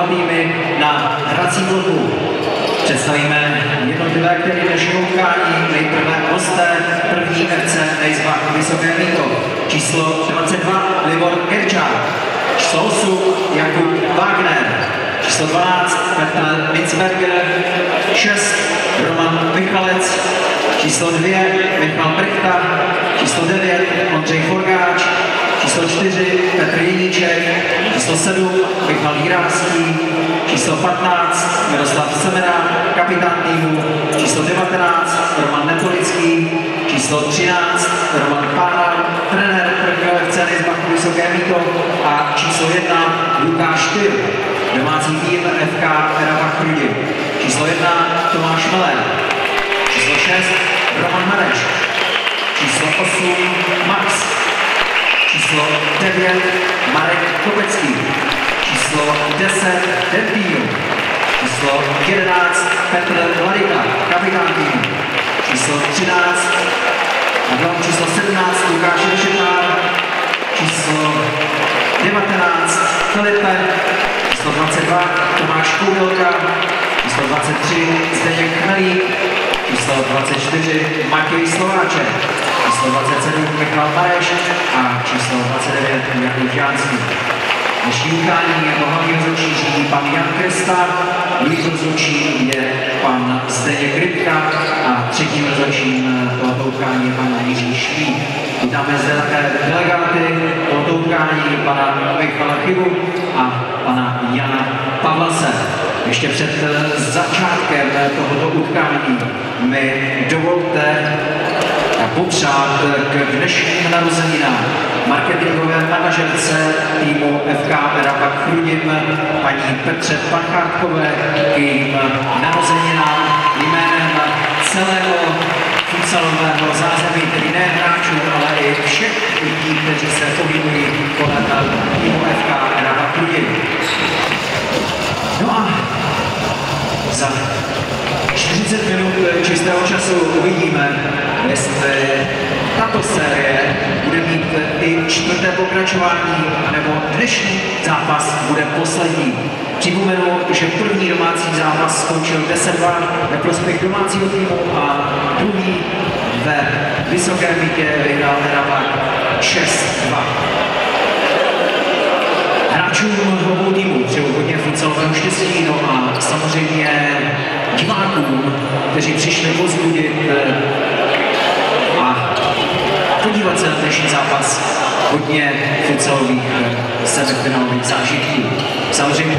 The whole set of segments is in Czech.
oba na hrací bloku. Představíme jednotlivé, které dnešního utkání. Nejprve hosté první FC Nejzbach Vysoké Míto. Číslo 22 Libor Gerčák. Číslo 8 Jakub Wagner. Číslo 12 Petr Mitzberger. 6 Roman Michalec. Číslo 2 Michal Brechta. Číslo 9 Ondřej Forgáč. Číslo 4 Petr Jeníček. Číslo 7 Michal Jiráský. Číslo 15 Miroslav Semena, kapitán týmu. Číslo 19 Roman Nepolický. Číslo 13 Roman Pána, trenér prvního FC Nejzbachu Vysoké Míto. A číslo 1 Lukáš Tyl, domácí tým FK Erabach Chrudi. Číslo 1 Tomáš Meller. Číslo 6 Roman Mareš. Číslo 8 Max. Číslo 9 Marek Kopecký. Číslo 10 Depíl. Číslo 11 Petr Larika, kapitán týmu. Číslo 13 a číslo 17 Lukáš Rešetár. Číslo 19 Filipe. Číslo 22 Tomáš Koudelka. Číslo 23 Zdeněk Chmelík. Číslo 24 Matěj Slováček. Číslo 27 Michal Mareš a číslo 29 Jakub Žánský. Dnešní utkání jako hlavní rozhodčí řídí pan Jan Kresta, druhý rozhodčí je pan Zdeněk Rybka a třetím rozhodčím tohoto utkání je pan Jiří Špí. Vítáme zde také delegáty tohoto utkání, pana Michala Chybu a pana Jana Pavlase. Ještě před začátkem tohoto utkání mi dovolte popřát k dnešním narozeninám marketingové manažerce týmu FK Rapak Chrudim, paní Petře Pachárkové, k jejím narozeninám jménem celého futsalového zázemí, tedy ne hráčů, ale i všech lidí, kteří se pohybují kolem týmu FK Rapak Chrudim. No a za 40 minut čistého času uvidíme, jestli tato série bude mít i čtvrté pokračování, nebo dnešní zápas bude poslední. Připomenu, že první domácí zápas skončil 10-2 ve prospěch domácího týmu a druhý ve Vysokém mítě vyhrál Hramak 6-2. Hráčům obou týmů přeju hodně futsalového štěstí, no a samozřejmě divákům, kteří přišli pozbudit a podívat se na dnešní zápas hodně futsalových semifinálových zážitků. Samozřejmě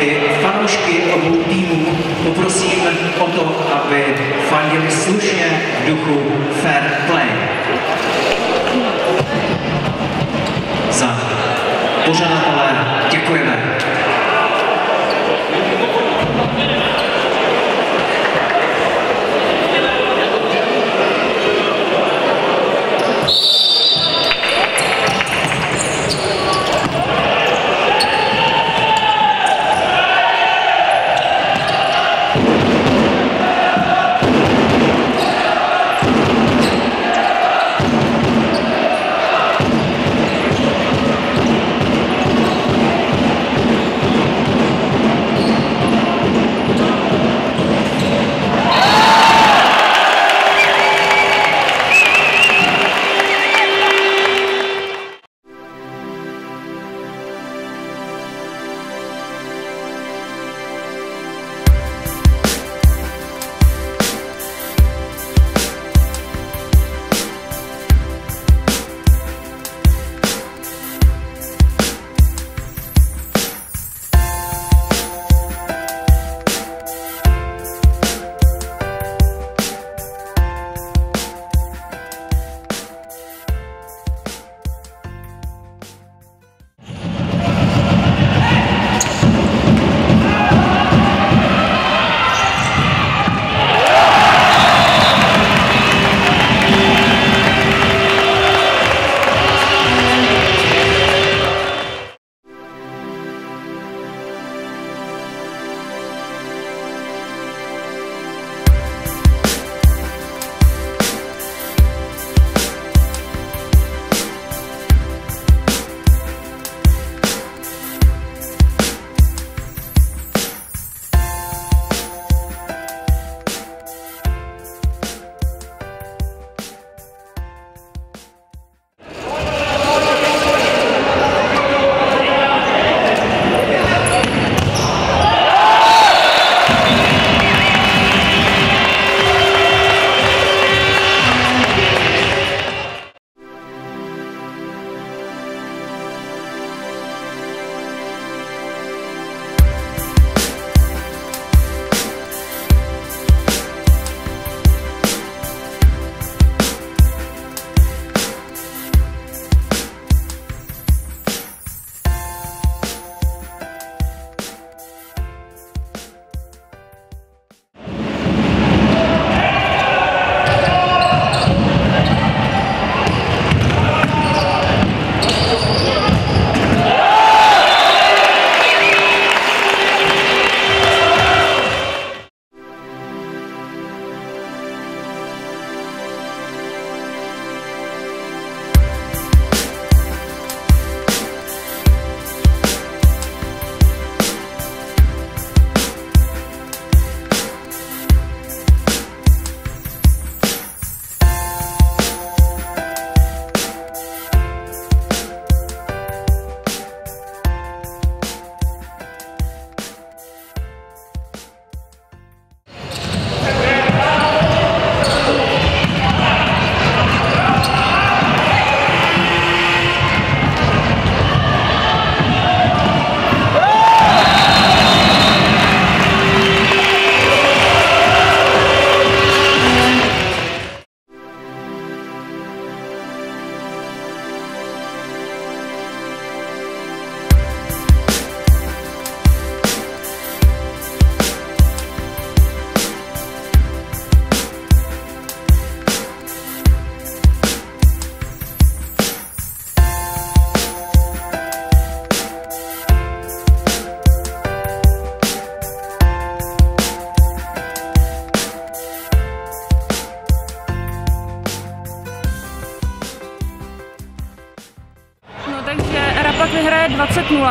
i fanoušky obou týmů poprosím o to, aby fandili slušně v duchu fair play. Za pořadatele děkujeme.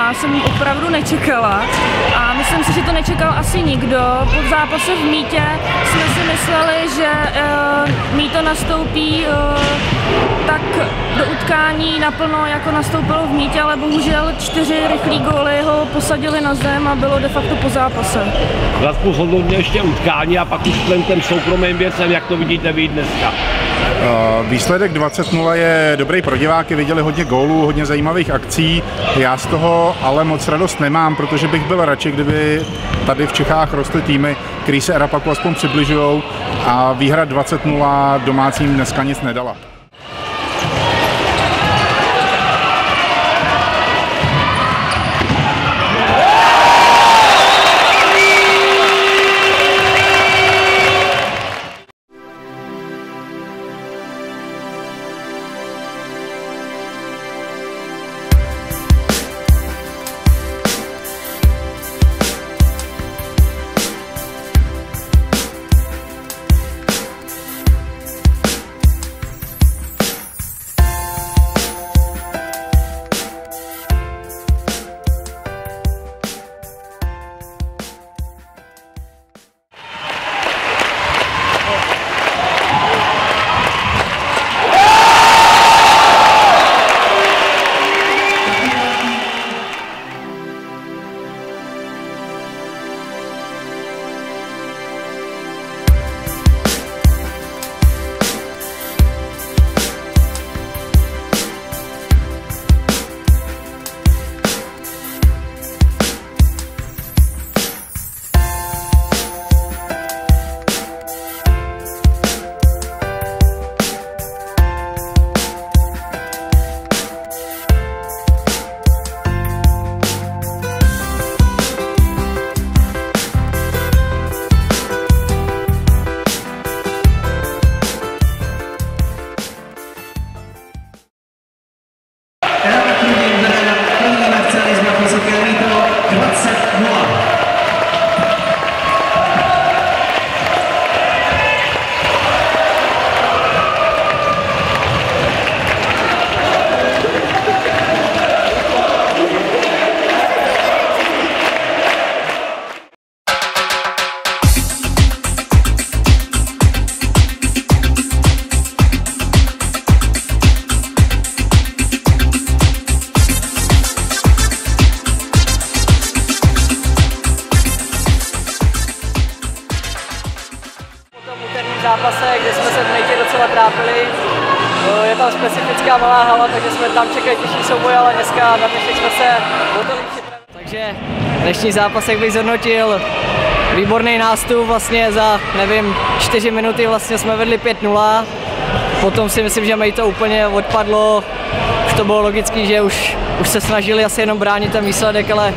20-0, jsem opravdu nečekala a myslím si, že to nečekal asi nikdo. Po zápase v Mítě jsme si mysleli, že uh, Míto nastoupí uh, tak do utkání naplno, jako nastoupilo v Mítě, ale bohužel čtyři rychlí góly ho posadili na zem a bylo de facto po zápase. Rozhodl mě ještě utkání a pak už ten soukromým věcem, jak to vidíte vy dneska. Eh, výsledek 20-0 je dobrý pro diváky, viděli hodně gólů, hodně zajímavých akcí. Já z toho ale moc radost nemám, protože bych byl radši, kdyby tady v Čechách rostly týmy, který se Erapaku aspoň přibližují a výhra 20-0 domácím dneska nic nedala. Těžší souboj, ale dneska na dnešek jsme se o to Takže dnešní zápas, jak bych zhodnotil, výborný nástup vlastně za, nevím, 4 minuty vlastně jsme vedli 5-0. Potom si myslím, že mi to úplně odpadlo. Už to bylo logické, že už, už se snažili asi jenom bránit ten výsledek, ale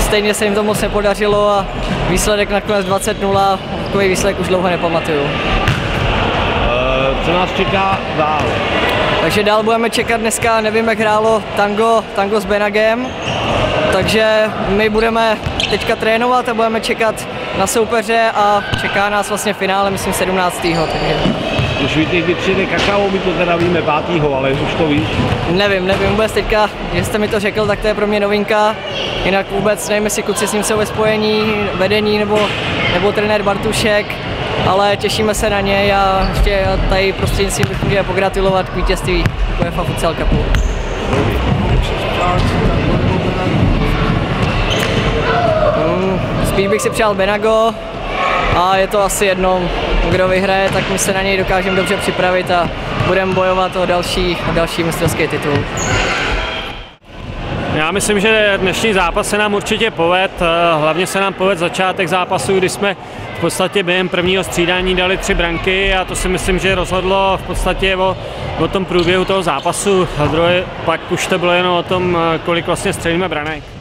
stejně se jim to moc nepodařilo a výsledek nakonec 20-0, takový výsledek už dlouho nepamatuju. Uh, co nás čeká dál? Takže dál budeme čekat dneska, nevím jak hrálo tango, tango s Benagem, takže my budeme teďka trénovat a budeme čekat na soupeře a čeká nás vlastně finále, myslím 17. Takže už víte, kdy přijde kakao, my to teda víme pátýho, ale už to víš. Nevím, nevím vůbec teďka, že jste mi to řekl, tak to je pro mě novinka. Jinak vůbec nevím, jestli kluci s ním jsou ve spojení, vedení nebo, nebo trenér Bartušek, ale těšíme se na něj a ještě tady prostřednictvím bych může pogratulovat k vítězství UEFA Futsal Cupu. Hmm, spíš bych si přál Benago a je to asi jedno, kdo vyhraje, tak my se na něj dokážeme dobře připravit a budeme bojovat o další, o další mistrovský titul. Já myslím, že dnešní zápas se nám určitě poved. Hlavně se nám poved začátek zápasu, kdy jsme v podstatě během prvního střídání dali tři branky a to si myslím, že rozhodlo v podstatě o, o tom průběhu toho zápasu. A druhé, pak už to bylo jenom o tom, kolik vlastně střelíme branek.